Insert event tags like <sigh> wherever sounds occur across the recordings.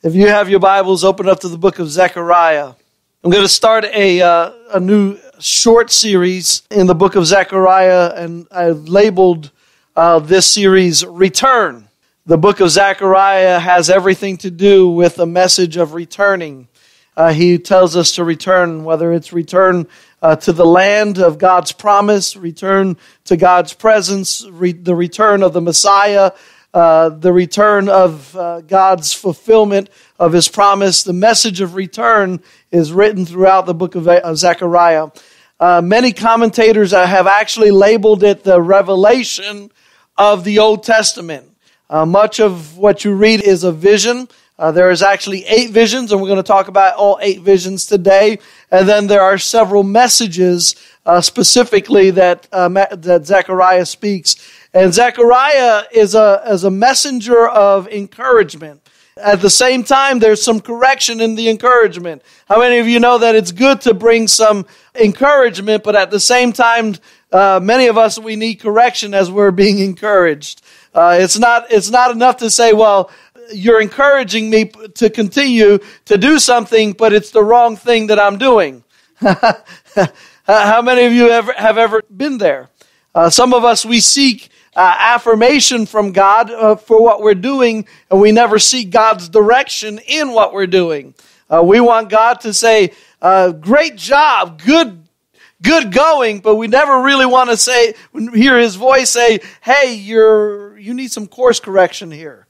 If you have your Bibles, open up to the book of Zechariah. I'm going to start a, uh, a new short series in the book of Zechariah, and I've labeled uh, this series Return. The book of Zechariah has everything to do with the message of returning. Uh, he tells us to return, whether it's return uh, to the land of God's promise, return to God's presence, re- the return of the Messiah, uh, the return of uh, God's fulfillment of his promise. The message of return is written throughout the book of Zechariah. Uh, many commentators have actually labeled it the revelation of the Old Testament. Uh, much of what you read is a vision. Uh, there is actually eight visions, and we're going to talk about all eight visions today. And then there are several messages uh, specifically that uh, that Zechariah speaks. And Zechariah is a, is a messenger of encouragement. At the same time, there's some correction in the encouragement. How many of you know that it's good to bring some encouragement, but at the same time, uh, many of us, we need correction as we're being encouraged. Uh, it's not, it's not enough to say, well, you're encouraging me to continue to do something, but it's the wrong thing that I'm doing. <laughs> How many of you ever, have ever been there? Uh, some of us, we seek uh, affirmation from God uh, for what we're doing, and we never see God's direction in what we're doing. Uh, we want God to say, uh, "Great job, good, good going," but we never really want to say, hear His voice say, "Hey, you're you need some course correction here."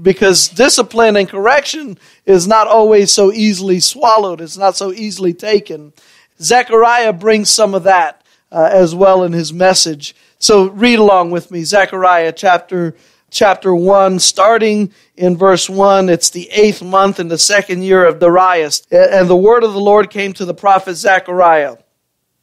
Because discipline and correction is not always so easily swallowed. It's not so easily taken. Zechariah brings some of that uh, as well in his message. So read along with me, Zechariah chapter chapter 1, starting in verse 1. It's the eighth month in the second year of Darius. And the word of the Lord came to the prophet Zechariah,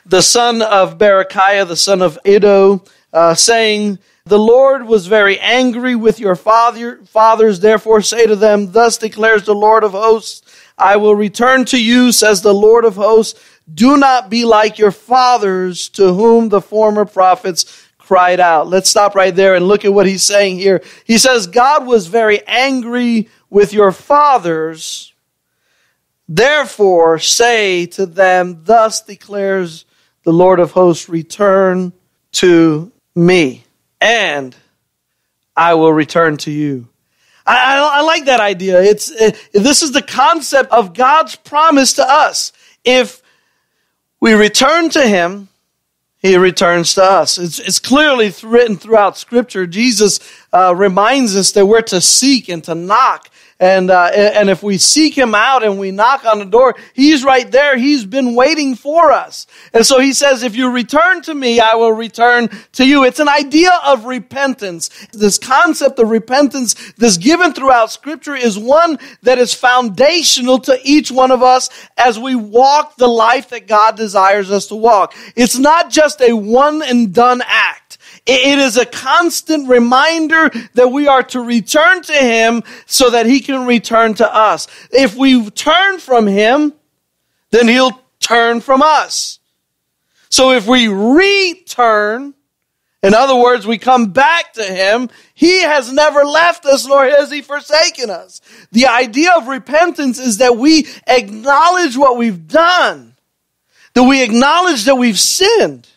the son of Berechiah, the son of Iddo, uh, saying, The Lord was very angry with your father, fathers, therefore say to them, Thus declares the Lord of hosts, I will return to you, says the Lord of hosts. Do not be like your fathers to whom the former prophets cried out. Let's stop right there and look at what he's saying here. He says, God was very angry with your fathers. Therefore, say to them, Thus declares the Lord of hosts, return to me, and I will return to you. I, I, I like that idea. It's, it, this is the concept of God's promise to us. If we return to Him, he returns to us. It's, it's clearly written throughout Scripture. Jesus uh, reminds us that we're to seek and to knock and, uh, and if we seek him out and we knock on the door, he's right there. He's been waiting for us. And so he says, if you return to me, I will return to you. It's an idea of repentance. This concept of repentance that's given throughout scripture is one that is foundational to each one of us as we walk the life that God desires us to walk. It's not just a one and done act. It is a constant reminder that we are to return to Him so that He can return to us. If we turn from Him, then He'll turn from us. So if we return, in other words, we come back to Him, He has never left us nor has He forsaken us. The idea of repentance is that we acknowledge what we've done, that we acknowledge that we've sinned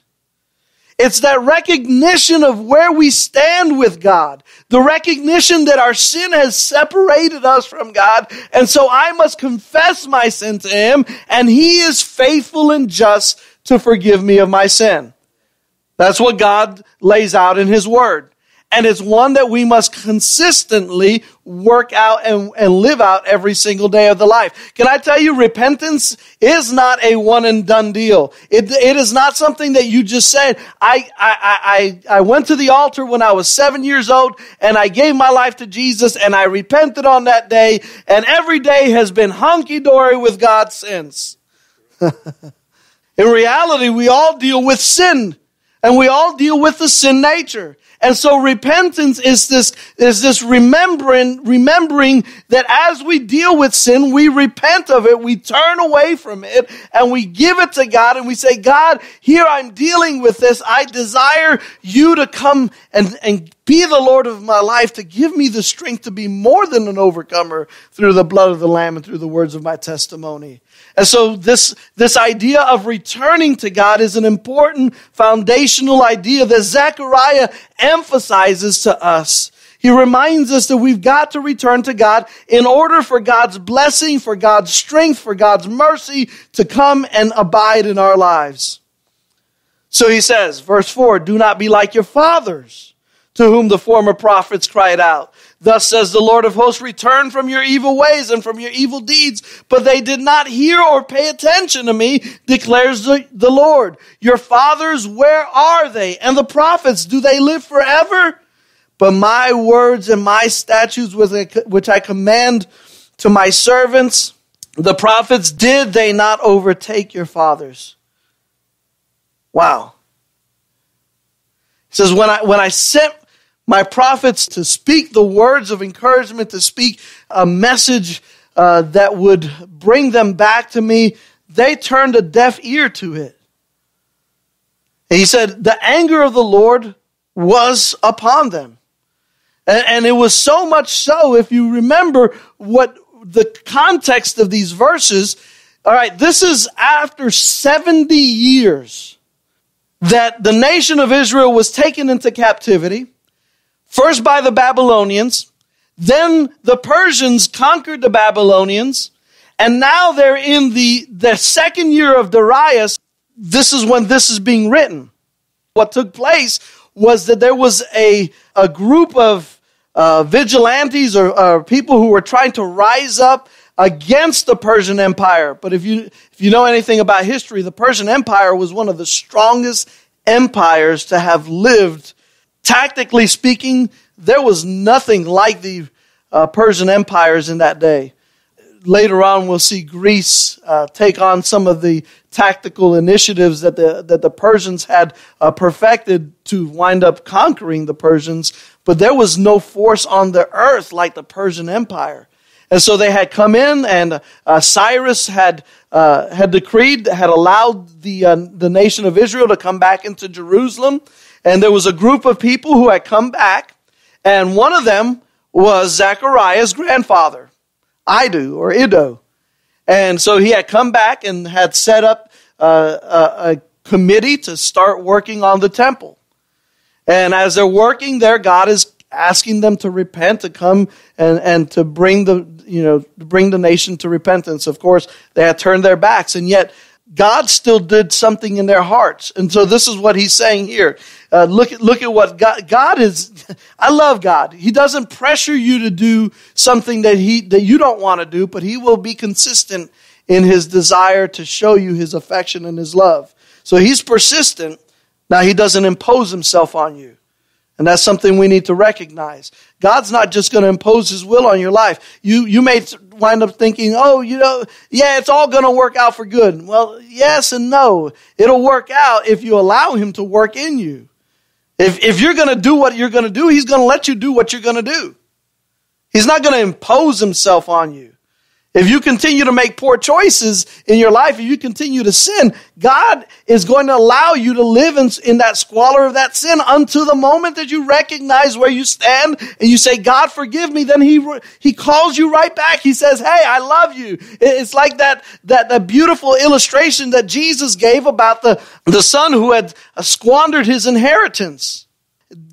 it's that recognition of where we stand with God. The recognition that our sin has separated us from God. And so I must confess my sin to Him and He is faithful and just to forgive me of my sin. That's what God lays out in His Word and it's one that we must consistently work out and, and, live out every single day of the life. Can I tell you, repentance is not a one and done deal. It, it is not something that you just said, I, I, I, I went to the altar when I was seven years old and I gave my life to Jesus and I repented on that day and every day has been hunky dory with God since. <laughs> In reality, we all deal with sin and we all deal with the sin nature. And so repentance is this, is this remembering, remembering that as we deal with sin, we repent of it, we turn away from it, and we give it to God, and we say, God, here I'm dealing with this. I desire you to come and, and be the Lord of my life to give me the strength to be more than an overcomer through the blood of the Lamb and through the words of my testimony. And so this, this idea of returning to God is an important foundational idea that Zechariah emphasizes to us. He reminds us that we've got to return to God in order for God's blessing, for God's strength, for God's mercy to come and abide in our lives. So he says, verse 4, do not be like your fathers, to whom the former prophets cried out. Thus says the Lord of hosts, return from your evil ways and from your evil deeds. But they did not hear or pay attention to me, declares the, the Lord. Your fathers, where are they? And the prophets, do they live forever? But my words and my statutes, which I command to my servants, the prophets, did they not overtake your fathers? Wow. He says, when I, when I sent my prophets to speak the words of encouragement, to speak a message uh, that would bring them back to me, they turned a deaf ear to it. And he said, The anger of the Lord was upon them. And, and it was so much so, if you remember what the context of these verses, all right, this is after 70 years that the nation of Israel was taken into captivity, first by the Babylonians, then the Persians conquered the Babylonians, and now they're in the, the second year of Darius. This is when this is being written. What took place was that there was a, a group of uh, vigilantes or, or people who were trying to rise up against the Persian Empire. But if you, if you know anything about history, the Persian Empire was one of the strongest empires to have lived. Tactically speaking, there was nothing like the uh, Persian empires in that day later on we'll see Greece uh, take on some of the tactical initiatives that the, that the Persians had uh, perfected to wind up conquering the Persians. But there was no force on the earth like the Persian Empire. And so they had come in, and uh, Cyrus had uh, had decreed, had allowed the uh, the nation of Israel to come back into Jerusalem. And there was a group of people who had come back, and one of them was Zechariah's grandfather. Idu or Ido. And so he had come back and had set up a, a committee to start working on the temple. And as they're working there, God is asking them to repent, to come and, and to bring the, you know, bring the nation to repentance. Of course, they had turned their backs, and yet God still did something in their hearts. And so this is what he's saying here. Uh, look at, look at what God, God is. I love God. He doesn't pressure you to do something that he, that you don't want to do, but he will be consistent in his desire to show you his affection and his love. So he's persistent. Now he doesn't impose himself on you. And that's something we need to recognize. God's not just going to impose his will on your life. You, you may wind up thinking, oh, you know, yeah, it's all going to work out for good. Well, yes and no. It'll work out if you allow him to work in you. If, if you're going to do what you're going to do, he's going to let you do what you're going to do. He's not going to impose himself on you. If you continue to make poor choices in your life, if you continue to sin, God is going to allow you to live in, in, that squalor of that sin until the moment that you recognize where you stand and you say, God, forgive me. Then He, He calls you right back. He says, Hey, I love you. It's like that, that, that beautiful illustration that Jesus gave about the, the son who had squandered his inheritance.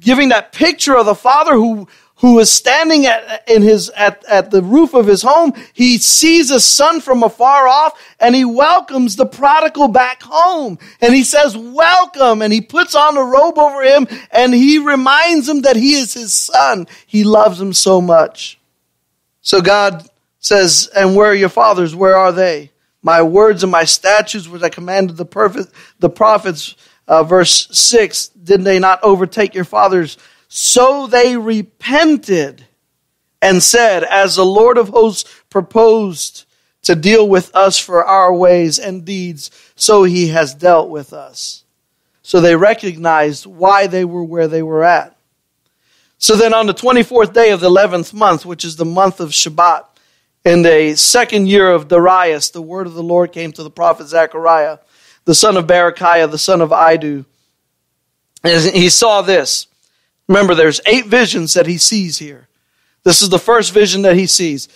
Giving that picture of the father who, who is standing at, in his, at, at the roof of his home. He sees his son from afar off and he welcomes the prodigal back home. And he says, welcome. And he puts on a robe over him and he reminds him that he is his son. He loves him so much. So God says, and where are your fathers? Where are they? My words and my statutes, which I commanded the, perfect, the prophets, uh, verse 6, did they not overtake your fathers? So they repented and said, As the Lord of hosts proposed to deal with us for our ways and deeds, so he has dealt with us. So they recognized why they were where they were at. So then on the 24th day of the 11th month, which is the month of Shebat, in the second year of Darius, the word of the Lord came to the prophet Zechariah, the son of Berechiah, the son of Idu. And he saw this. Remember, there's eight visions that he sees here. This is the first vision that he sees.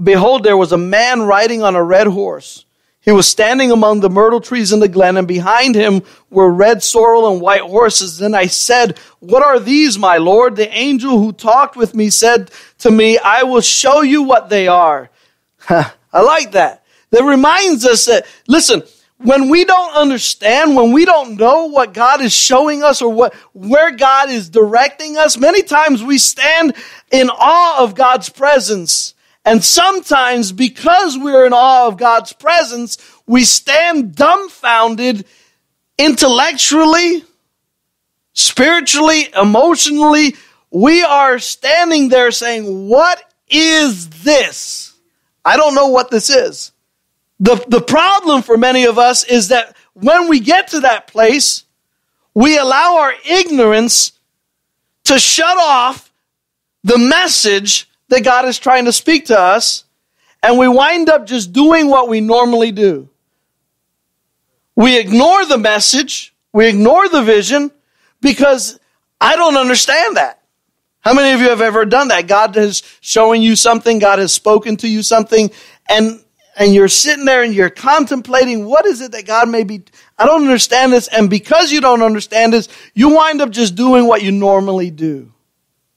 Behold, there was a man riding on a red horse. He was standing among the myrtle trees in the glen, and behind him were red sorrel and white horses. Then I said, What are these, my Lord? The angel who talked with me said to me, I will show you what they are. <laughs> I like that. That reminds us that, listen, when we don't understand, when we don't know what God is showing us or what, where God is directing us, many times we stand in awe of God's presence. And sometimes because we're in awe of God's presence, we stand dumbfounded intellectually, spiritually, emotionally. We are standing there saying, what is this? I don't know what this is. The, the problem for many of us is that when we get to that place, we allow our ignorance to shut off the message that God is trying to speak to us, and we wind up just doing what we normally do. We ignore the message, we ignore the vision because I don't understand that. How many of you have ever done that? God is showing you something, God has spoken to you something, and and you're sitting there and you're contemplating what is it that God may be I don't understand this and because you don't understand this you wind up just doing what you normally do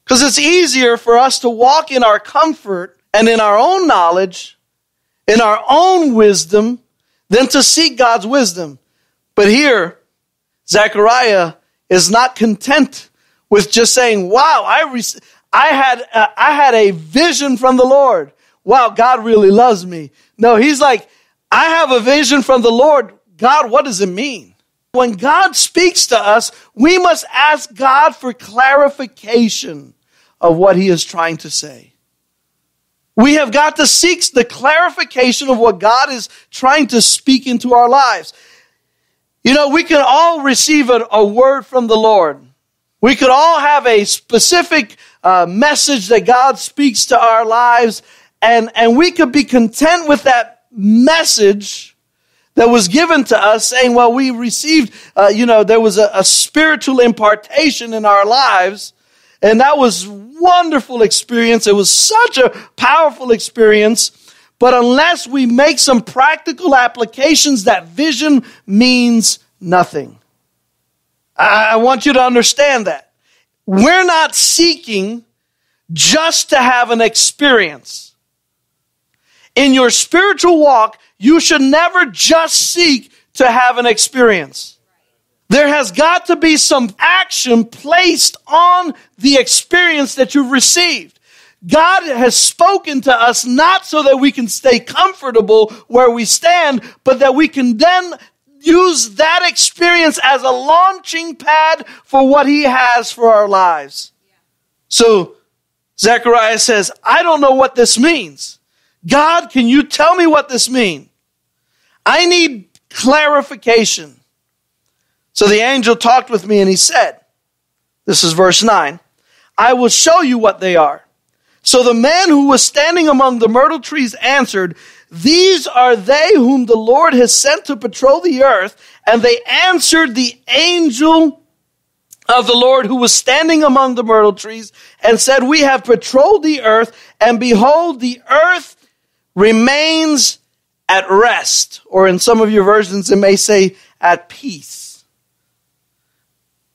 because it's easier for us to walk in our comfort and in our own knowledge, in our own wisdom, than to seek God's wisdom. But here, Zechariah is not content with just saying, wow, I, re- I, had, I had a vision from the Lord. Wow, God really loves me. No, he's like, I have a vision from the Lord. God, what does it mean? When God speaks to us, we must ask God for clarification of what he is trying to say. We have got to seek the clarification of what God is trying to speak into our lives. You know, we can all receive a, a word from the Lord. We could all have a specific uh, message that God speaks to our lives, and, and we could be content with that message that was given to us, saying, Well, we received, uh, you know, there was a, a spiritual impartation in our lives, and that was wonderful experience. It was such a powerful experience. But unless we make some practical applications, that vision means nothing. I, want you to understand that. We're not seeking just to have an experience. In your spiritual walk, you should never just seek to have an experience. There has got to be some action placed on the experience that you've received. God has spoken to us not so that we can stay comfortable where we stand, but that we can then use that experience as a launching pad for what He has for our lives. So, Zechariah says, I don't know what this means. God, can you tell me what this means? I need clarification. So the angel talked with me and he said, This is verse 9, I will show you what they are. So the man who was standing among the myrtle trees answered, These are they whom the Lord has sent to patrol the earth. And they answered the angel of the Lord who was standing among the myrtle trees and said, We have patrolled the earth, and behold, the earth remains at rest. Or in some of your versions, it may say at peace.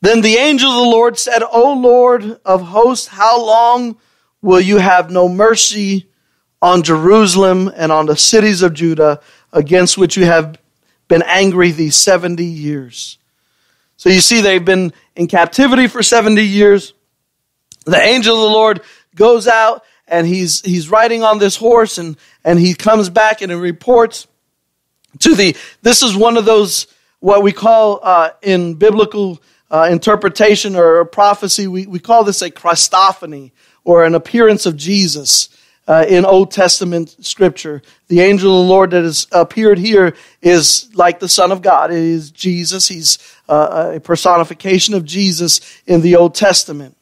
Then the angel of the Lord said, O Lord of hosts, how long will you have no mercy on Jerusalem and on the cities of Judah against which you have been angry these 70 years? So you see, they've been in captivity for 70 years. The angel of the Lord goes out and he's, he's riding on this horse and, and he comes back and he reports to the, this is one of those, what we call uh, in biblical uh, interpretation or prophecy, we, we call this a Christophany or an appearance of Jesus uh, in Old Testament scripture. The angel of the Lord that has appeared here is like the Son of God. It is Jesus. He's uh, a personification of Jesus in the Old Testament.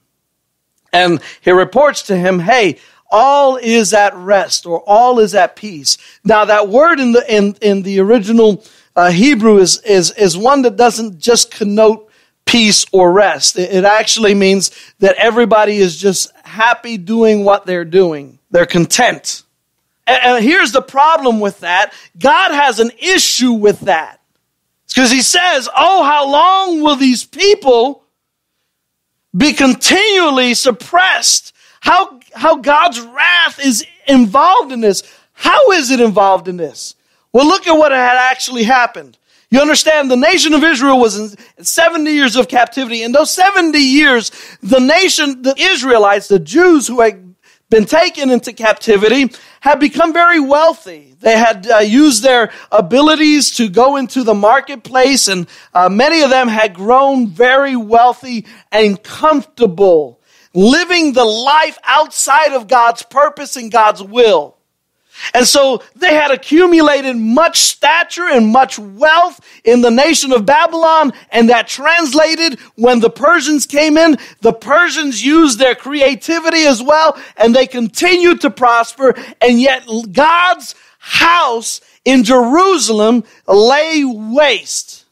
And he reports to him, hey, all is at rest or all is at peace. Now that word in the, in, in the original uh, Hebrew is, is, is one that doesn't just connote peace or rest. It actually means that everybody is just happy doing what they're doing. They're content. And here's the problem with that. God has an issue with that. Because he says, Oh, how long will these people be continually suppressed? How, how God's wrath is involved in this. How is it involved in this? Well, look at what had actually happened. You understand, the nation of Israel was in 70 years of captivity. In those 70 years, the nation, the Israelites, the Jews who had been taken into captivity, had become very wealthy. They had uh, used their abilities to go into the marketplace, and uh, many of them had grown very wealthy and comfortable, living the life outside of God's purpose and God's will. And so they had accumulated much stature and much wealth in the nation of Babylon. And that translated when the Persians came in, the Persians used their creativity as well and they continued to prosper. And yet God's house in Jerusalem lay waste.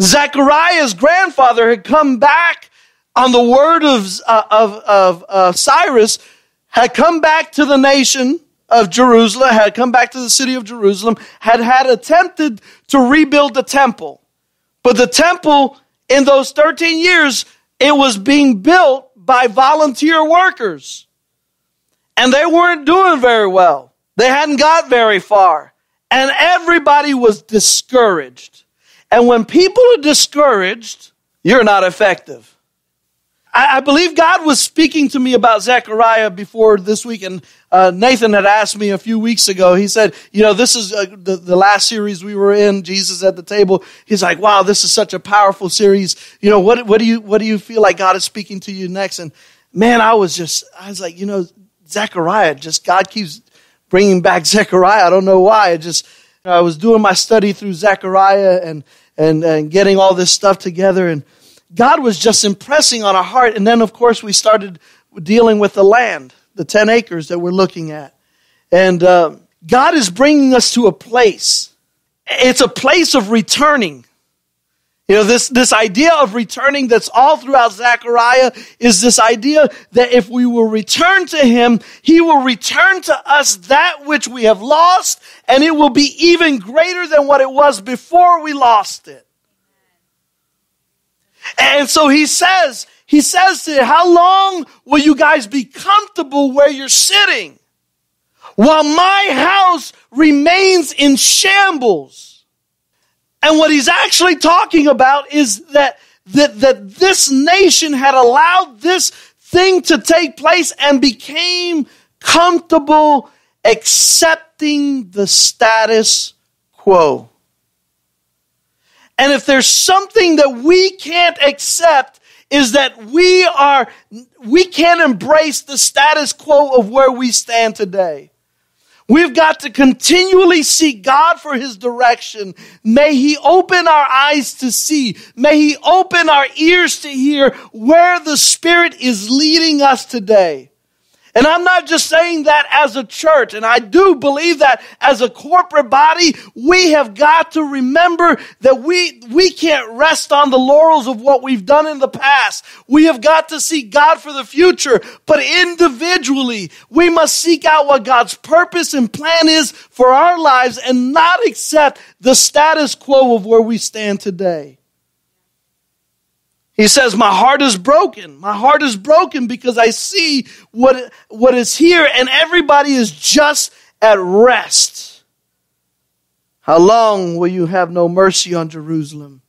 Zechariah's grandfather had come back on the word of, uh, of, of uh, Cyrus, had come back to the nation of Jerusalem, had come back to the city of Jerusalem, had had attempted to rebuild the temple. But the temple in those 13 years, it was being built by volunteer workers. And they weren't doing very well. They hadn't got very far. And everybody was discouraged. And when people are discouraged, you're not effective. I, I believe God was speaking to me about Zechariah before this week, and uh, Nathan had asked me a few weeks ago. He said, "You know, this is uh, the the last series we were in, Jesus at the table." He's like, "Wow, this is such a powerful series. You know, what what do you what do you feel like God is speaking to you next?" And man, I was just I was like, you know, Zechariah, just God keeps bringing back <laughs> Zechariah. I don't know why. I just I was doing my study through Zechariah and and and getting all this stuff together and God was just impressing on our heart. And then, of course, we started dealing with the land, the 10 acres that we're looking at. And uh, God is bringing us to a place. It's a place of returning. You know, this, this idea of returning that's all throughout Zechariah is this idea that if we will return to Him, He will return to us that which we have lost, and it will be even greater than what it was before we lost it. And so he says, he says to you, how long will you guys be comfortable where you're sitting while my house remains in shambles? And what he's actually talking about is that, that, that this nation had allowed this thing to take place and became comfortable accepting the status quo. And if there's something that we can't accept, is that we are, we can't embrace the status quo of where we stand today. We've got to continually seek God for His direction. May He open our eyes to see. May He open our ears to hear where the Spirit is leading us today. And I'm not just saying that as a church, and I do believe that as a corporate body, we have got to remember that we, we can't rest on the laurels of what we've done in the past. We have got to seek God for the future, but individually, we must seek out what God's purpose and plan is for our lives and not accept the status quo of where we stand today. He says, My heart is broken. My heart is broken because I see what, what is here, and everybody is just at rest. How long will you have no mercy on Jerusalem?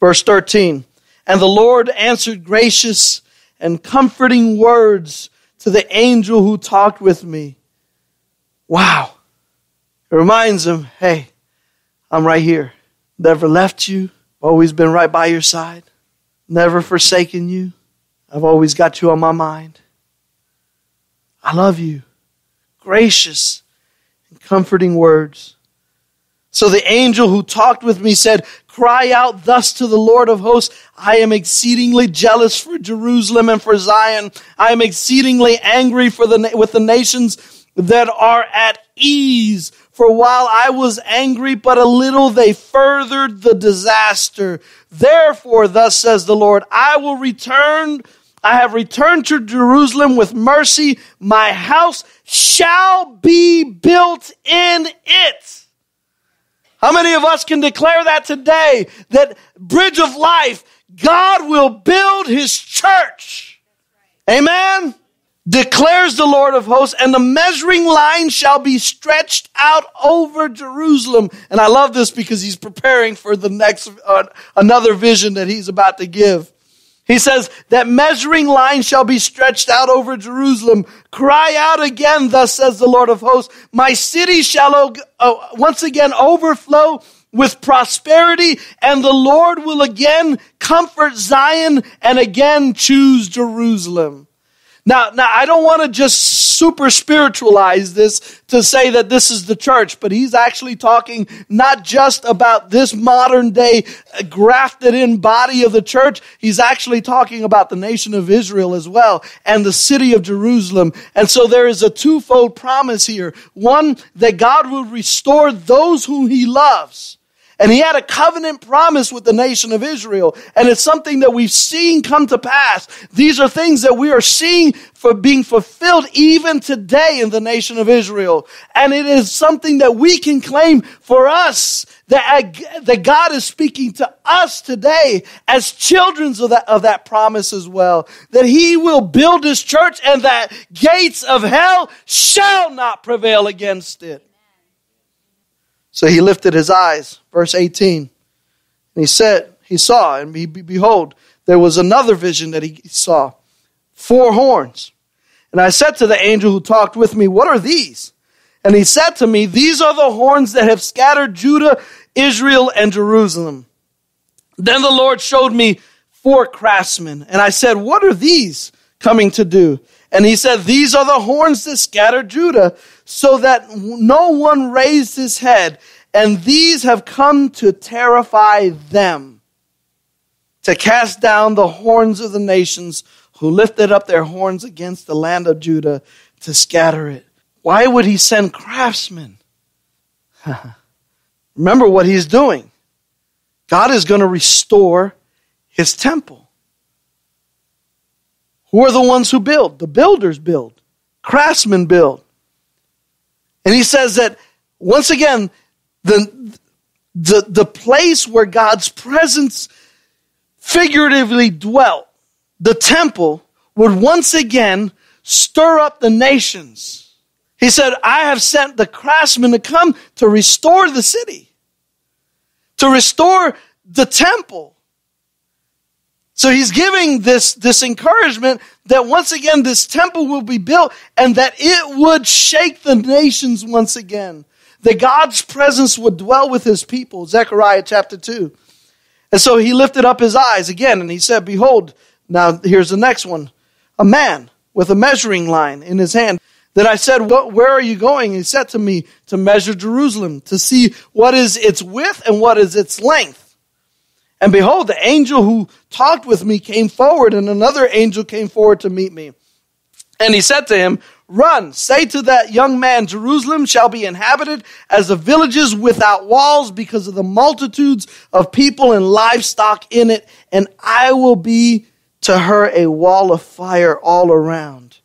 Verse 13. And the Lord answered gracious and comforting words to the angel who talked with me. Wow. It reminds him, hey, I'm right here. Never left you. Always been right by your side never forsaken you. I've always got you on my mind. I love you. Gracious and comforting words. So the angel who talked with me said, Cry out thus to the Lord of hosts, I am exceedingly jealous for Jerusalem and for Zion. I am exceedingly angry for the, with the nations that are at ease For while I was angry but a little, they furthered the disaster. Therefore, thus says the Lord, I will return. I have returned to Jerusalem with mercy. My house shall be built in it. How many of us can declare that today? That Bridge of Life, God will build his church. Amen? Declares the Lord of hosts, and the measuring line shall be stretched out over Jerusalem. And I love this because he's preparing for the next, uh, another vision that he's about to give. He says, that measuring line shall be stretched out over Jerusalem. Cry out again, thus says the Lord of hosts. My city shall uh, once again overflow with prosperity, and the Lord will again comfort Zion and again choose Jerusalem. Now, now I don't want to just super spiritualize this to say that this is the church, but he's actually talking not just about this modern day uh, grafted in body of the church. He's actually talking about the nation of Israel as well and the city of Jerusalem. And so there is a twofold promise here. One, that God will restore those whom he loves. And he had a covenant promise with the nation of Israel. And it's something that we've seen come to pass. These are things that we are seeing for being fulfilled even today in the nation of Israel. And it is something that we can claim for us that, that God is speaking to us today as children of that, of that promise as well. That he will build his church and that gates of hell shall not prevail against it. So he lifted his eyes, verse 18, and he said, he saw, and behold, there was another vision that he saw four horns. And I said to the angel who talked with me, What are these? And he said to me, These are the horns that have scattered Judah, Israel, and Jerusalem. Then the Lord showed me four craftsmen. And I said, What are these coming to do? And he said, These are the horns that scattered Judah so that no one raised his head. And these have come to terrify them, to cast down the horns of the nations who lifted up their horns against the land of Judah to scatter it. Why would he send craftsmen? <laughs> Remember what he's doing. God is going to restore his temple. Who are the ones who build? The builders build. Craftsmen build. And he says that once again, the, the, the place where God's presence figuratively dwelt, the temple, would once again stir up the nations. He said, I have sent the craftsmen to come to restore the city, to restore the temple. So he's giving this, this encouragement that once again this temple will be built and that it would shake the nations once again. That God's presence would dwell with his people. Zechariah chapter 2. And so he lifted up his eyes again and he said, Behold, now here's the next one. A man with a measuring line in his hand. Then I said, Where are you going? He said to me, To measure Jerusalem, to see what is its width and what is its length. And behold, the angel who talked with me came forward, and another angel came forward to meet me. And he said to him, Run, say to that young man, Jerusalem shall be inhabited as the villages without walls because of the multitudes of people and livestock in it, and I will be to her a wall of fire all around.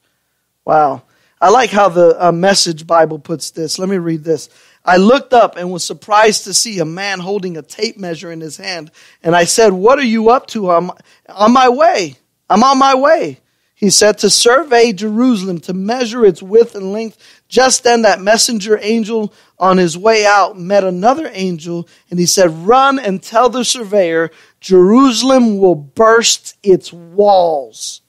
Wow. I like how the uh, Message Bible puts this. Let me read this. I looked up and was surprised to see a man holding a tape measure in his hand. And I said, What are you up to? I'm on my way. I'm on my way. He said, To survey Jerusalem, to measure its width and length. Just then, that messenger angel on his way out met another angel, and he said, Run and tell the surveyor, Jerusalem will burst its walls,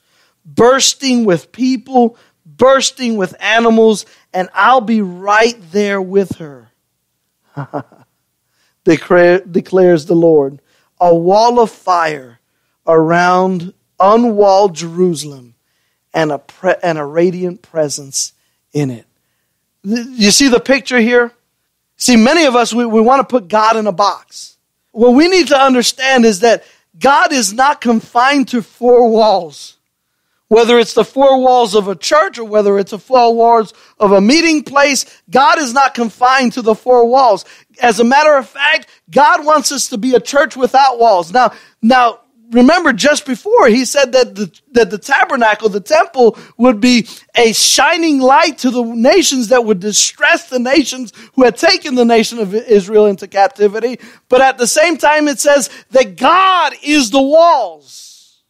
bursting with people, bursting with animals, and I'll be right there with her. <laughs> declares the Lord. A wall of fire around unwalled Jerusalem and a, pre- and a radiant presence in it. You see the picture here? See, many of us, we, we want to put God in a box. What we need to understand is that God is not confined to four walls. whether it's the four walls of a church or whether it's the four walls of a meeting place, God is not confined to the four walls. As a matter of fact, God wants us to be a church without walls. Now, now, remember just before he said that the, that the tabernacle, the temple would be a shining light to the nations that would distress the nations who had taken the nation of Israel into captivity. But at the same time, it says that God is the walls.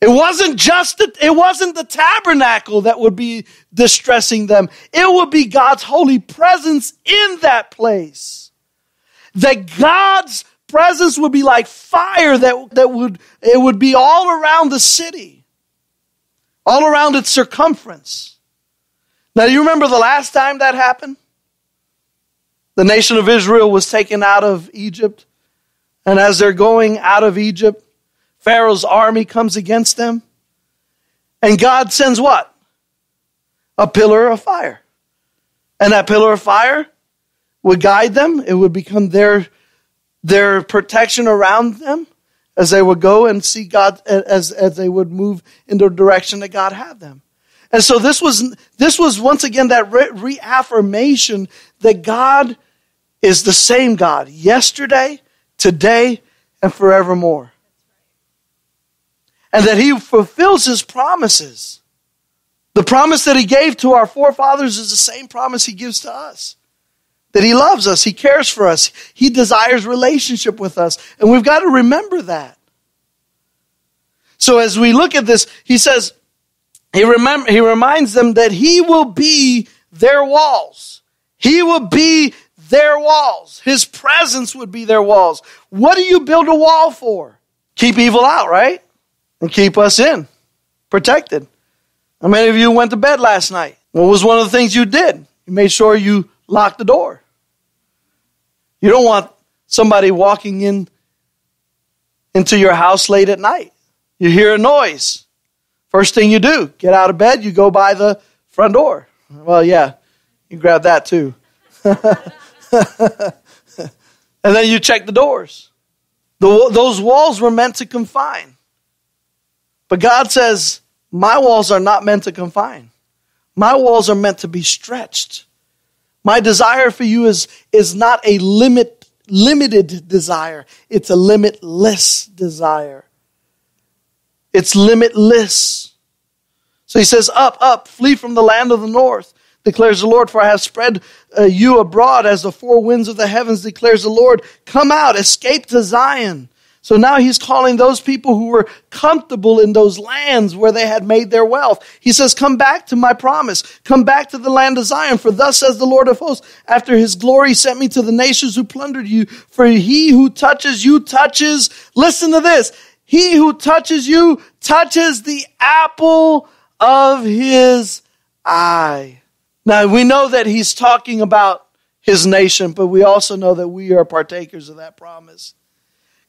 It wasn't just the, it wasn't the tabernacle that would be distressing them. It would be God's holy presence in that place. That God's presence would be like fire that, that would it would be all around the city. All around its circumference. Now you remember the last time that happened? The nation of Israel was taken out of Egypt. And as they're going out of Egypt, Pharaoh's army comes against them. And God sends what? A pillar of fire. And that pillar of fire would guide them. It would become their, their protection around them as they would go and see God, as, as they would move in the direction that God had them. And so this was, this was once again that re- reaffirmation that God is the same God yesterday, today, and forevermore and that he fulfills his promises. The promise that he gave to our forefathers is the same promise he gives to us. That he loves us, he cares for us, he desires relationship with us, and we've got to remember that. So as we look at this, he says, he, remember, he reminds them that he will be their walls. He will be their walls. His presence would be their walls. What do you build a wall for? Keep evil out, right? and keep us in, protected. How many of you went to bed last night? What was one of the things you did? You made sure you locked the door. You don't want somebody walking in into your house late at night. You hear a noise. First thing you do, get out of bed, you go by the front door. Well, yeah, you grab that too. <laughs> and then you check the doors. The, those walls were meant to confine. But God says, My walls are not meant to confine. My walls are meant to be stretched. My desire for you is, is not a limit, limited desire. It's a limitless desire. It's limitless. So he says, Up, up, flee from the land of the north, declares the Lord, for I have spread uh, you abroad as the four winds of the heavens, declares the Lord. Come out, escape to Zion. So now he's calling those people who were comfortable in those lands where they had made their wealth. He says, Come back to my promise. Come back to the land of Zion. For thus says the Lord of hosts, after his glory sent me to the nations who plundered you. For he who touches you touches, listen to this, he who touches you touches the apple of his eye. Now we know that he's talking about his nation, but we also know that we are partakers of that promise.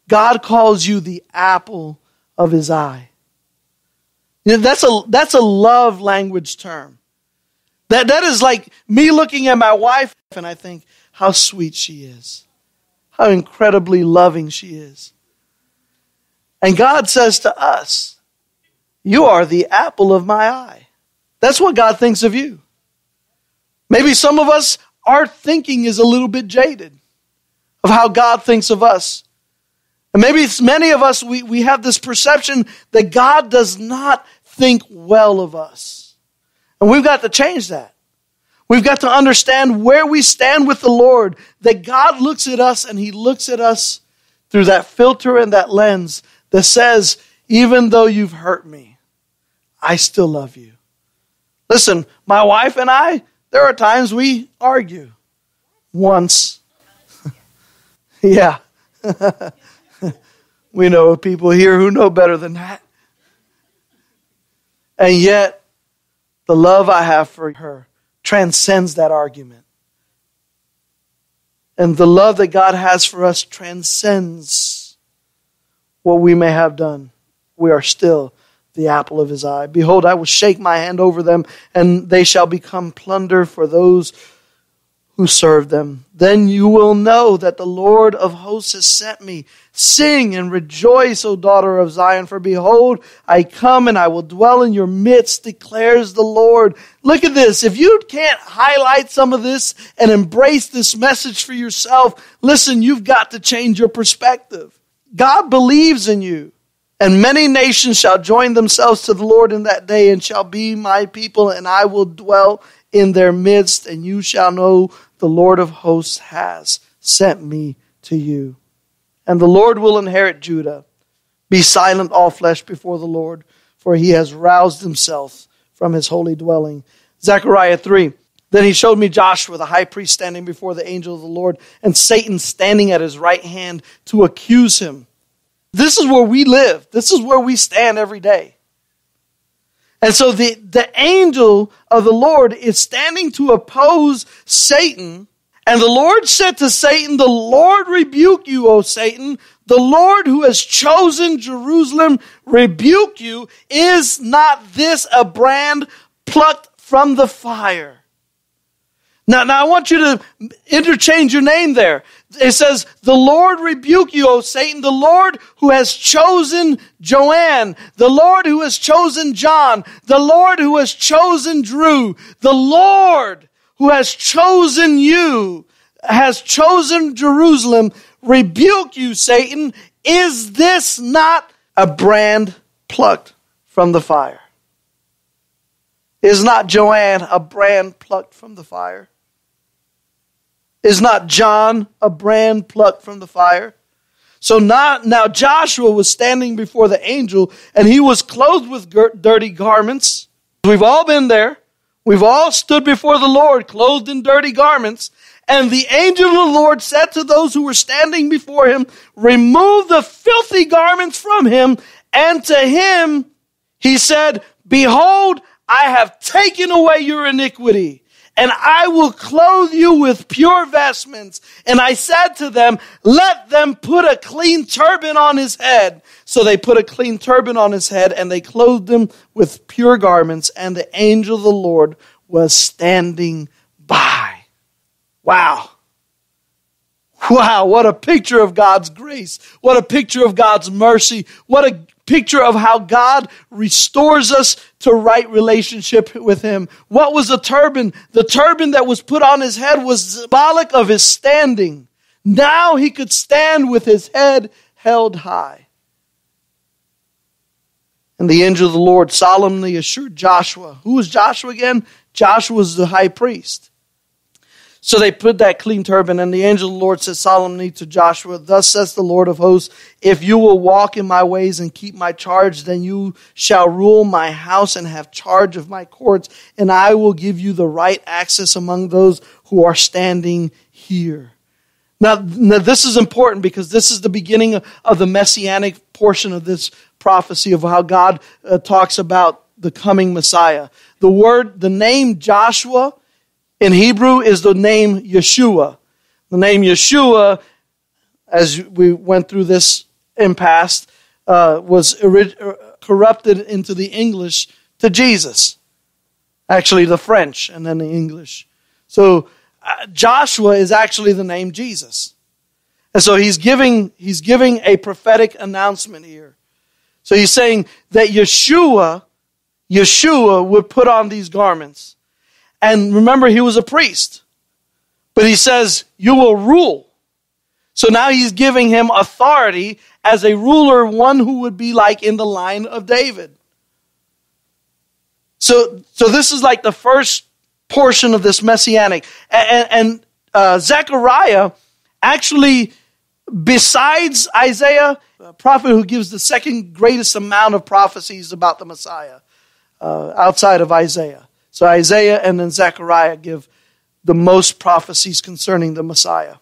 God calls you the apple of his eye. You know, that's a that's a love language term. That that is like me looking at my wife and I think how sweet she is. How incredibly loving she is. And God says to us, you are the apple of my eye. That's what God thinks of you. Maybe some of us, our thinking is a little bit jaded of how God thinks of us. And maybe many of us, we, we have this perception that God does not think well of us. And we've got to change that. We've got to understand where we stand with the Lord, that God looks at us and He looks at us through that filter and that lens that says, even though you've hurt me, I still love you. Listen, my wife and I, there are times we argue. Once. <laughs> yeah. <laughs> We know of people here who know better than that. And yet, the love I have for her transcends that argument. And the love that God has for us transcends what we may have done. We are still the apple of his eye. Behold, I will shake my hand over them, and they shall become plunder for those who serve them. Then you will know that the Lord of hosts has sent me. Sing and rejoice, O daughter of Zion, for behold, I come and I will dwell in your midst, declares the Lord. Look at this. If you can't highlight some of this and embrace this message for yourself, listen, you've got to change your perspective. God believes in you. And many nations shall join themselves to the Lord in that day and shall be my people, and I will dwell in their midst, and you shall know the Lord of hosts has sent me to you. And the Lord will inherit Judah. Be silent, all flesh, before the Lord, for he has roused himself from his holy dwelling. Zechariah 3. Then he showed me Joshua, the high priest, standing before the angel of the Lord, and Satan standing at his right hand to accuse him. This is where we live. This is where we stand every day. And so the, the angel of the Lord is standing to oppose Satan. And the Lord said to Satan, The Lord rebuke you, O Satan. The Lord who has chosen Jerusalem rebuke you. Is not this a brand plucked from the fire? Now, now I want you to interchange your name there. It says, the Lord rebuke you, O Satan, the Lord who has chosen Joanne, the Lord who has chosen John, the Lord who has chosen Drew, the Lord who has chosen you, has chosen Jerusalem, rebuke you, Satan. Is this not a brand plucked from the fire? Is not Joanne a brand plucked from the fire? Is not John a brand plucked from the fire? So now, now Joshua was standing before the angel and he was clothed with dirty garments. We've all been there. We've all stood before the Lord clothed in dirty garments. And the angel of the Lord said to those who were standing before him, remove the filthy garments from him. And to him he said, behold, I have taken away your iniquity and I will clothe you with pure vestments. And I said to them, let them put a clean turban on his head. So they put a clean turban on his head and they clothed him with pure garments. And the angel of the Lord was standing by. Wow. Wow, what a picture of God's grace. What a picture of God's mercy. What a picture of how God restores us to right relationship with Him. What was the turban? The turban that was put on his head was symbolic of his standing. Now he could stand with his head held high. And the angel of the Lord solemnly assured Joshua. Who was Joshua again? Joshua was the high priest. So they put that clean turban, and the angel of the Lord said solemnly to Joshua, Thus says the Lord of hosts, if you will walk in my ways and keep my charge, then you shall rule my house and have charge of my courts, and I will give you the right access among those who are standing here. Now, now this is important because this is the beginning of the messianic portion of this prophecy of how God uh, talks about the coming Messiah. The word, the name Joshua, in Hebrew is the name Yeshua. The name Yeshua, as we went through this in past, uh, was corrupted into the English to Jesus. Actually, the French and then the English. So uh, Joshua is actually the name Jesus. And so he's giving, he's giving a prophetic announcement here. So he's saying that Yeshua, Yeshua would put on these garments. And remember, he was a priest. But he says, You will rule. So now he's giving him authority as a ruler, one who would be like in the line of David. So, so this is like the first portion of this messianic. And, and uh, Zechariah actually, besides Isaiah, a prophet who gives the second greatest amount of prophecies about the Messiah uh, outside of Isaiah. So Isaiah and then Zechariah give the most prophecies concerning the Messiah.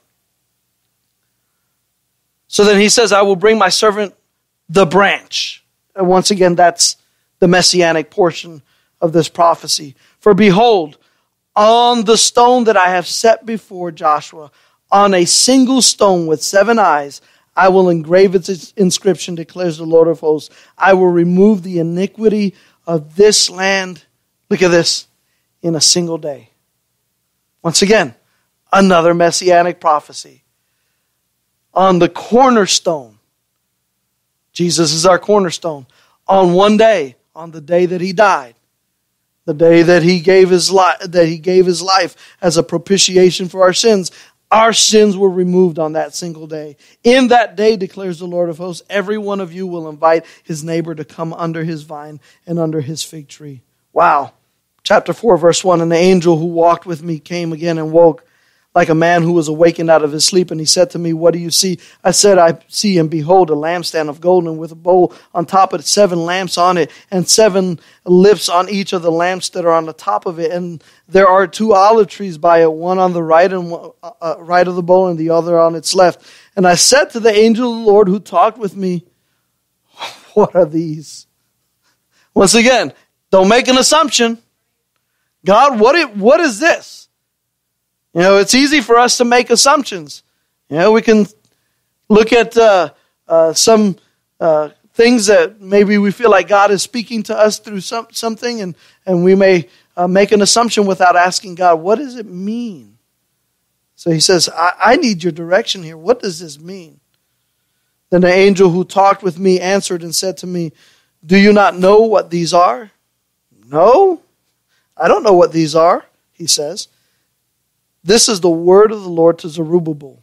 So then he says, I will bring my servant the branch. And once again, that's the messianic portion of this prophecy. For behold, on the stone that I have set before Joshua, on a single stone with seven eyes, I will engrave its inscription, declares the Lord of hosts. I will remove the iniquity of this land Look at this in a single day. Once again, Another messianic prophecy. On the cornerstone. Jesus is our cornerstone. On one day, on the day that he died, the day that he gave his life that he gave his life as a propitiation for our sins our sins were removed on that single day. In that day, declares the Lord of hosts, every one of you will invite his neighbor to come under his vine and under his fig tree. Wow. Chapter 4, verse 1 And the angel who walked with me came again and woke like a man who was awakened out of his sleep. And he said to me, What do you see? I said, I see, and behold, a lampstand of gold, and with a bowl on top of it, seven lamps on it, and seven lips on each of the lamps that are on the top of it. And there are two olive trees by it, one on the right and uh, uh right of the bowl, and the other on its left. And I said to the angel of the Lord who talked with me, <laughs> What are these? Once again, don't make an assumption. God, what, it, what is this? You know, it's easy for us to make assumptions. You know, we can look at uh, uh, some uh, things that maybe we feel like God is speaking to us through some, something, and, and we may uh, make an assumption without asking God, what does it mean? So he says, I, I need your direction here. What does this mean? Then the angel who talked with me answered and said to me, Do you not know what these are? No, I don't know what these are, he says. This is the word of the Lord to Zerubbabel,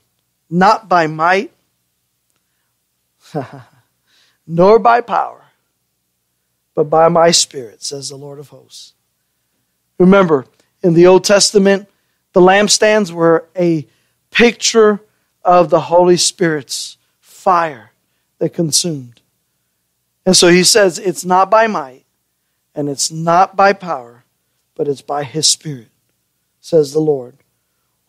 not by might, <laughs> nor by power, but by my spirit, says the Lord of hosts. Remember, in the Old Testament, the lampstands were a picture of the Holy Spirit's fire that consumed. And so he says, it's not by might and it's not by power, but it's by his Spirit, says the Lord.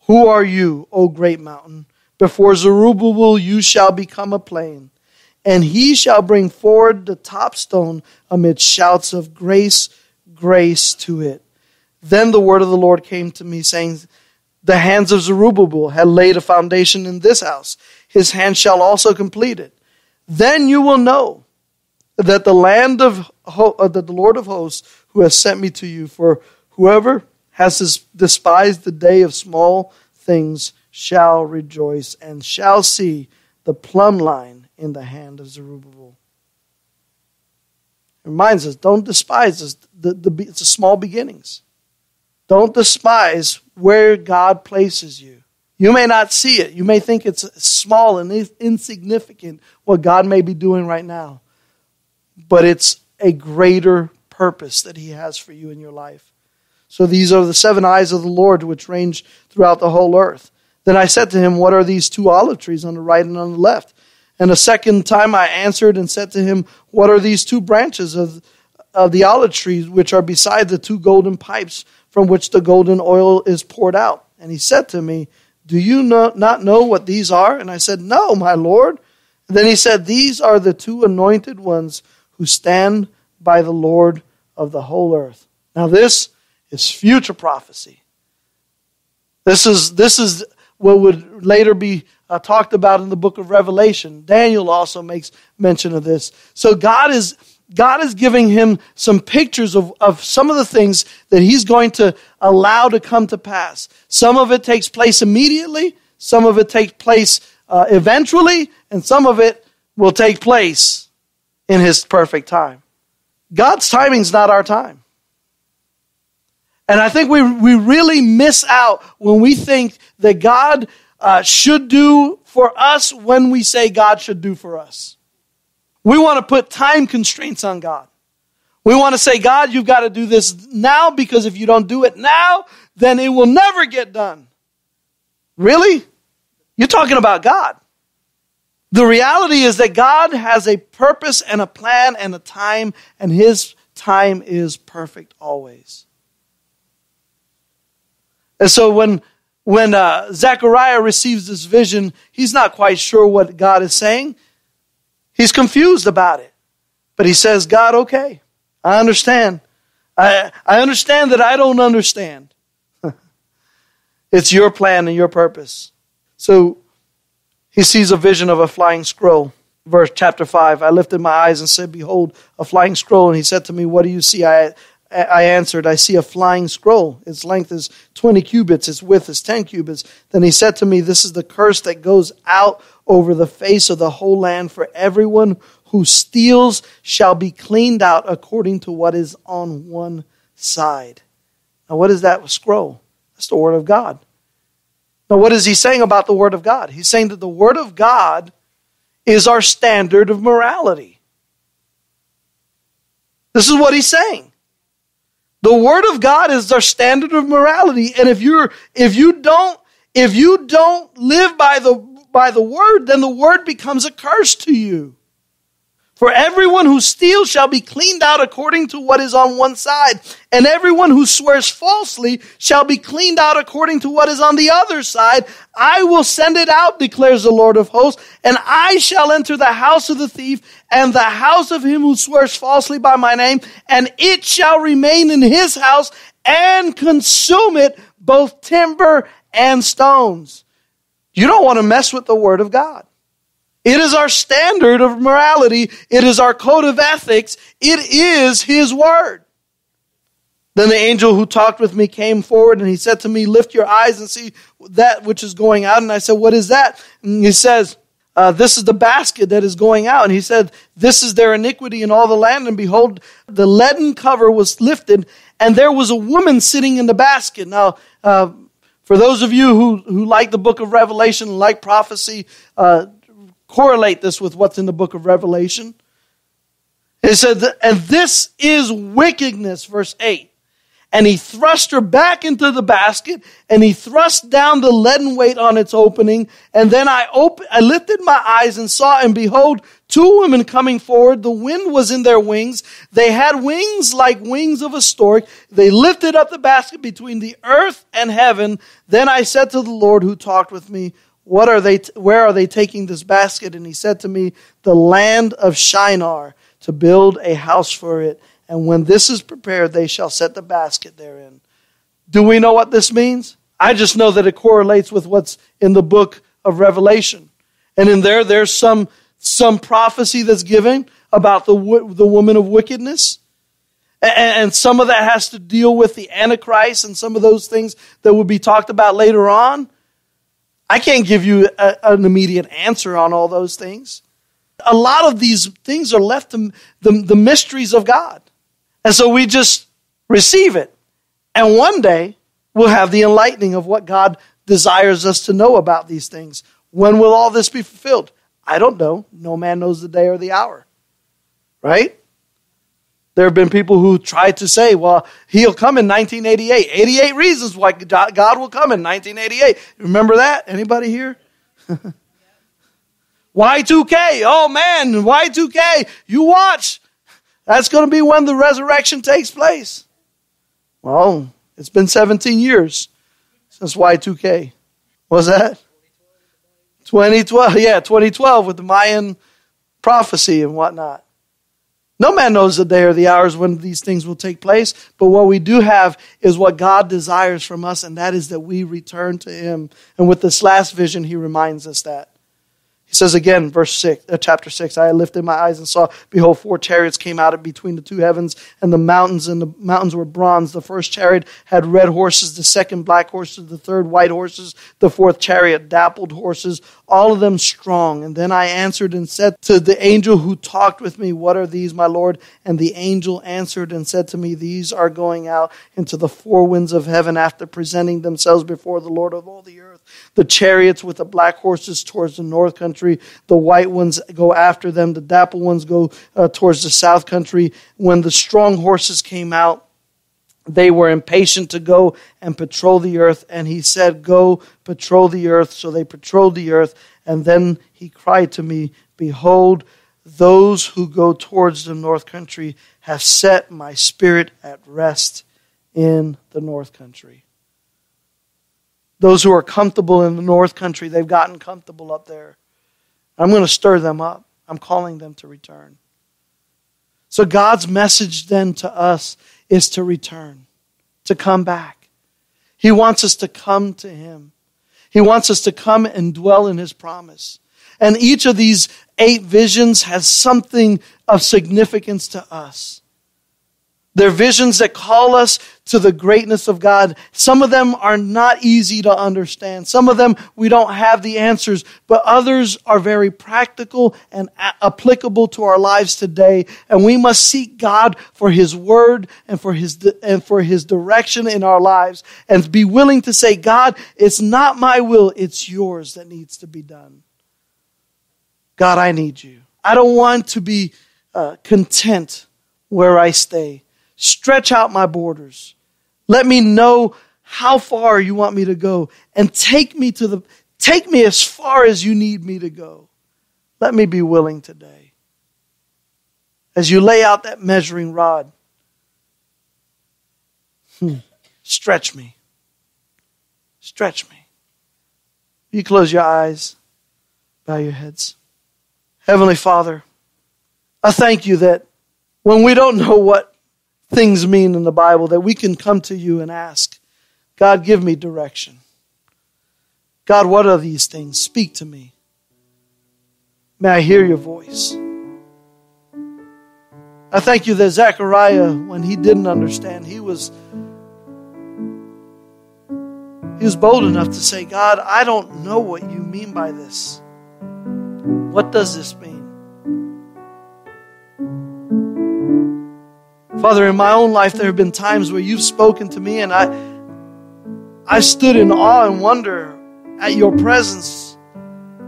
Who are you, O great mountain? Before Zerubbabel you shall become a plain, and he shall bring forward the top stone amid shouts of grace, grace to it. Then the word of the Lord came to me, saying, The hands of Zerubbabel had laid a foundation in this house. His hand shall also complete it. Then you will know that the land of uh, that the Lord of hosts who has sent me to you, for whoever has despised the day of small things shall rejoice and shall see the plumb line in the hand of Zerubbabel. It reminds us don't despise this, the, the, it's the small beginnings. Don't despise where God places you. You may not see it. You may think it's small and insignificant what God may be doing right now. But it's a greater purpose that He has for you in your life. So these are the seven eyes of the Lord which range throughout the whole earth. Then I said to him, What are these two olive trees on the right and on the left? And a second time I answered and said to him, What are these two branches of, of the olive trees which are beside the two golden pipes from which the golden oil is poured out? And he said to me, Do you not know what these are? And I said, No, my Lord. And then he said, These are the two anointed ones who stand by the Lord of the whole earth. Now, this is future prophecy. This is, this is what would later be uh, talked about in the book of Revelation. Daniel also makes mention of this. So God is, God is giving him some pictures of, of some of the things that he's going to allow to come to pass. Some of it takes place immediately, some of it takes place uh, eventually, and some of it will take place in his perfect time. God's timing is not our time. And I think we, we really miss out when we think that God uh, should do for us when we say God should do for us. We want to put time constraints on God. We want to say, God, you've got to do this now because if you don't do it now, then it will never get done. Really? You're talking about God. The reality is that God has a purpose and a plan and a time, and His time is perfect always. And so when when uh, Zechariah receives this vision, he's not quite sure what God is saying. He's confused about it. But he says, God, okay, I understand. I, I understand that I don't understand. <laughs> it's your plan and your purpose. So he sees a vision of a flying scroll. Verse chapter 5 I lifted my eyes and said, Behold, a flying scroll. And he said to me, What do you see? I I answered, I see a flying scroll. Its length is 20 cubits, its width is 10 cubits. Then he said to me, This is the curse that goes out over the face of the whole land, for everyone who steals shall be cleaned out according to what is on one side. Now, what is that scroll? That's the Word of God. Now, what is he saying about the Word of God? He's saying that the Word of God is our standard of morality. This is what he's saying. The Word of God is our standard of morality, and if you're if you don't if you don't live by the by the Word, then the Word becomes a curse to you. For everyone who steals shall be cleaned out according to what is on one side, and everyone who swears falsely shall be cleaned out according to what is on the other side. I will send it out, declares the Lord of hosts, and I shall enter the house of the thief and the house of him who swears falsely by my name, and it shall remain in his house and consume it, both timber and stones. You don't want to mess with the word of God. It is our standard of morality. It is our code of ethics. It is His Word. Then the angel who talked with me came forward and he said to me, Lift your eyes and see that which is going out. And I said, What is that? And he says, uh, This is the basket that is going out. And he said, This is their iniquity in all the land. And behold, the leaden cover was lifted, and there was a woman sitting in the basket. Now, uh, for those of you who, who like the book of Revelation, like prophecy, uh, correlate this with what's in the book of Revelation. It said, and this is wickedness, verse 8. And he thrust her back into the basket, and he thrust down the leaden weight on its opening. And then I opened, I lifted my eyes and saw, and behold, two women coming forward. The wind was in their wings. They had wings like wings of a stork. They lifted up the basket between the earth and heaven. Then I said to the Lord who talked with me, what are they, where are they taking this basket? And he said to me, the land of Shinar to build a house for it. And when this is prepared, they shall set the basket therein. Do we know what this means? I just know that it correlates with what's in the book of Revelation. And in there, there's some, some prophecy that's given about the, the woman of wickedness. And some of that has to deal with the Antichrist and some of those things that will be talked about later on. I can't give you a, an immediate answer on all those things. A lot of these things are left to the, the mysteries of God. And so we just receive it. And one day we'll have the enlightening of what God desires us to know about these things. When will all this be fulfilled? I don't know. No man knows the day or the hour. Right? There have been people who tried to say, well, he'll come in 1988. 88 reasons why God will come in 1988. Remember that? Anybody here? <laughs> Y2K. Oh man, Y2K. You watch. That's going to be when the resurrection takes place. Well, it's been 17 years since Y2K. Was that? 2012. Yeah, 2012 with the Mayan prophecy and whatnot. No man knows the day or the hours when these things will take place, but what we do have is what God desires from us, and that is that we return to Him. And with this last vision, He reminds us that. He says again, verse six, uh, chapter six. I lifted my eyes and saw, behold, four chariots came out of between the two heavens, and the mountains, and the mountains were bronze. The first chariot had red horses, the second black horses, the third white horses, the fourth chariot dappled horses, all of them strong. And then I answered and said to the angel who talked with me, What are these, my Lord? And the angel answered and said to me, These are going out into the four winds of heaven after presenting themselves before the Lord of all the earth. The chariots with the black horses towards the north country. The white ones go after them. The dapple ones go uh, towards the south country. When the strong horses came out, they were impatient to go and patrol the earth. And he said, Go patrol the earth. So they patrolled the earth. And then he cried to me, Behold, those who go towards the north country have set my spirit at rest in the north country. Those who are comfortable in the north country, they've gotten comfortable up there. I'm going to stir them up. I'm calling them to return. So God's message then to us is to return, to come back. He wants us to come to Him. He wants us to come and dwell in His promise. And each of these eight visions has something of significance to us. They're visions that call us to the greatness of God. Some of them are not easy to understand. Some of them we don't have the answers, but others are very practical and applicable to our lives today. And we must seek God for His word and for His, and for His direction in our lives and be willing to say, God, it's not my will, it's yours that needs to be done. God, I need you. I don't want to be uh, content where I stay. Stretch out my borders. Let me know how far you want me to go and take me to the take me as far as you need me to go. Let me be willing today. As you lay out that measuring rod, hmm, stretch me. Stretch me. You close your eyes, bow your heads. Heavenly Father, I thank you that when we don't know what things mean in the Bible that we can come to you and ask, God, give me direction. God, what are these things? Speak to me. May I hear your voice. I thank you that Zechariah, when he didn't understand, he was he was bold enough to say, God, I don't know what you mean by this. What does this mean? Father, in my own life, there have been times where you've spoken to me and I, I stood in awe and wonder at your presence,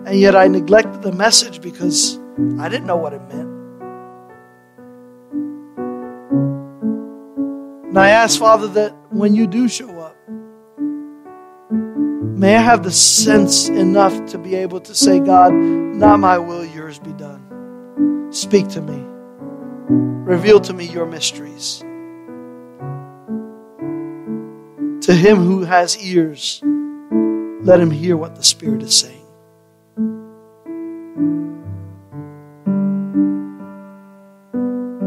and yet I neglected the message because I didn't know what it meant. And I ask, Father, that when you do show up, may I have the sense enough to be able to say, God, not my will, yours be done. Speak to me. Reveal to me your mysteries. To him who has ears, let him hear what the Spirit is saying.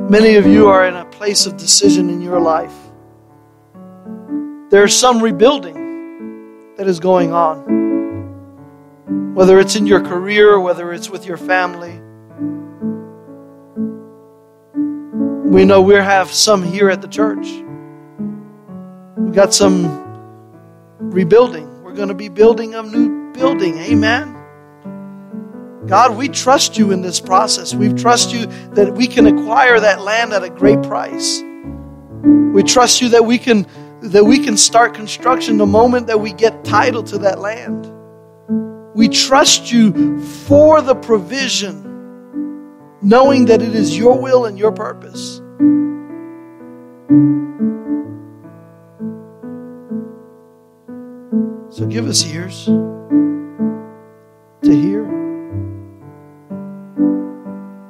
Many of you are in a place of decision in your life. There's some rebuilding that is going on, whether it's in your career, whether it's with your family We know we have some here at the church. We've got some rebuilding. We're going to be building a new building. Amen. God, we trust you in this process. We trust you that we can acquire that land at a great price. We trust you that we can that we can start construction the moment that we get title to that land. We trust you for the provision knowing that it is your will and your purpose. So give us ears to hear.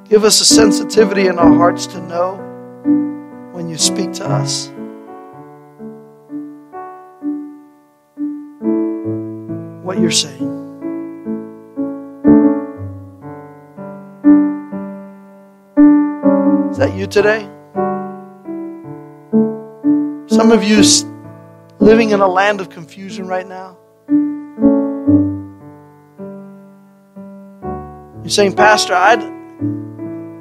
Give us a sensitivity in our hearts to know when you speak to us. What you're saying. You today? Some of you living in a land of confusion right now. You're saying, Pastor, I'd,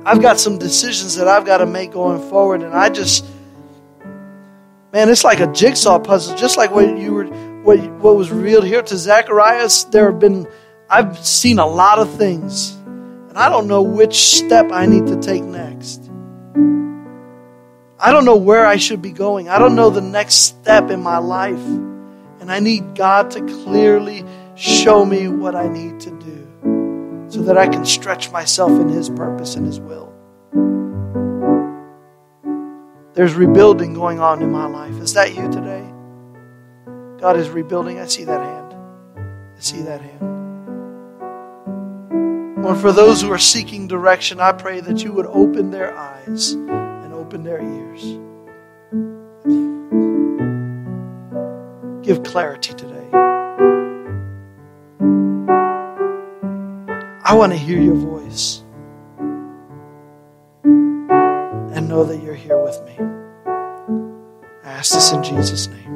I've got some decisions that I've got to make going forward, and I just, man, it's like a jigsaw puzzle, just like what you were, what, what was revealed here to Zacharias. There have been, I've seen a lot of things, and I don't know which step I need to take next. I don't know where I should be going. I don't know the next step in my life. And I need God to clearly show me what I need to do so that I can stretch myself in His purpose and His will. There's rebuilding going on in my life. Is that you today? God is rebuilding. I see that hand. I see that hand. Lord, for those who are seeking direction, I pray that you would open their eyes open their ears. Give clarity today. I want to hear your voice and know that you're here with me. I ask this in Jesus' name.